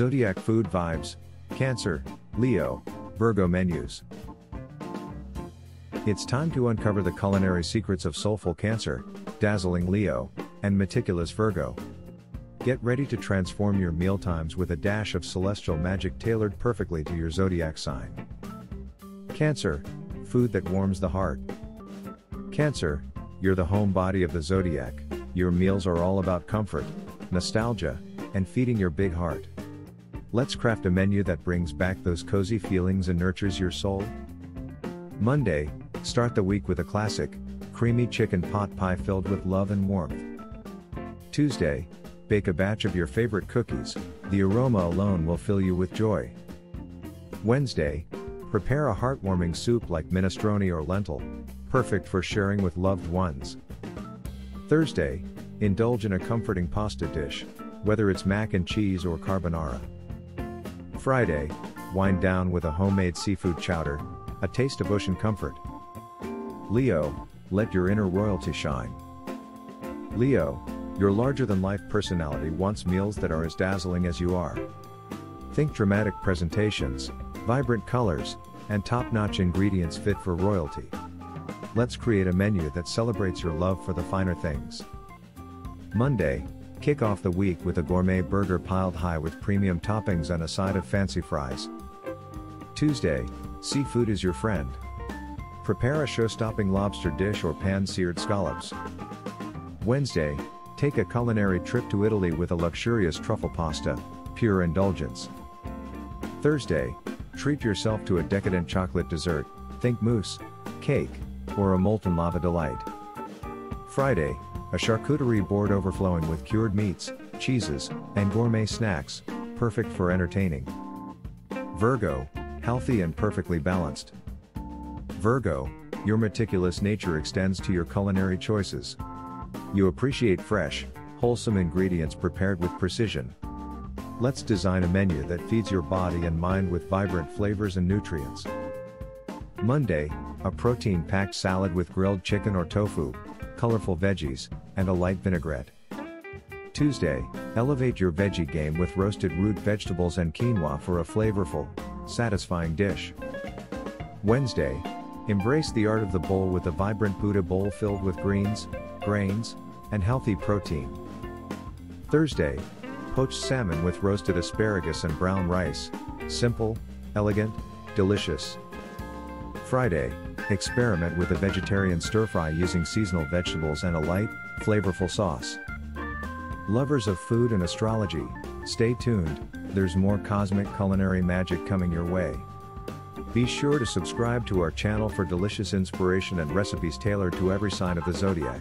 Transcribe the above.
Zodiac Food Vibes, Cancer, Leo, Virgo Menus. It's time to uncover the culinary secrets of soulful Cancer, dazzling Leo, and meticulous Virgo. Get ready to transform your mealtimes with a dash of celestial magic tailored perfectly to your zodiac sign. Cancer, food that warms the heart. Cancer, you're the home body of the zodiac, your meals are all about comfort, nostalgia, and feeding your big heart. Let's craft a menu that brings back those cozy feelings and nurtures your soul. Monday, start the week with a classic, creamy chicken pot pie filled with love and warmth. Tuesday, bake a batch of your favorite cookies, the aroma alone will fill you with joy. Wednesday, prepare a heartwarming soup like minestrone or lentil, perfect for sharing with loved ones. Thursday, indulge in a comforting pasta dish, whether it's mac and cheese or carbonara. Friday, wind down with a homemade seafood chowder, a taste of ocean comfort. Leo, let your inner royalty shine. Leo, your larger than life personality wants meals that are as dazzling as you are. Think dramatic presentations, vibrant colors, and top notch ingredients fit for royalty. Let's create a menu that celebrates your love for the finer things. Monday, kick off the week with a gourmet burger piled high with premium toppings and a side of fancy fries. Tuesday, seafood is your friend. Prepare a show stopping lobster dish or pan seared scallops. Wednesday, take a culinary trip to Italy with a luxurious truffle pasta, pure indulgence. Thursday, treat yourself to a decadent chocolate dessert, think mousse, cake, or a molten lava delight. Friday, a charcuterie board overflowing with cured meats, cheeses, and gourmet snacks, perfect for entertaining. Virgo, healthy and perfectly balanced. Virgo, your meticulous nature extends to your culinary choices. You appreciate fresh, wholesome ingredients prepared with precision. Let's design a menu that feeds your body and mind with vibrant flavors and nutrients. Monday, a protein packed salad with grilled chicken or tofu, colorful veggies, and a light vinaigrette. Tuesday, elevate your veggie game with roasted root vegetables and quinoa for a flavorful, satisfying dish. Wednesday, embrace the art of the bowl with a vibrant Buddha bowl filled with greens, grains, and healthy protein. Thursday, poached salmon with roasted asparagus and brown rice, simple, elegant, delicious. Friday, experiment with a vegetarian stir fry using seasonal vegetables and a light, flavorful sauce. Lovers of food and astrology, stay tuned, there's more cosmic culinary magic coming your way. Be sure to subscribe to our channel for delicious inspiration and recipes tailored to every sign of the zodiac.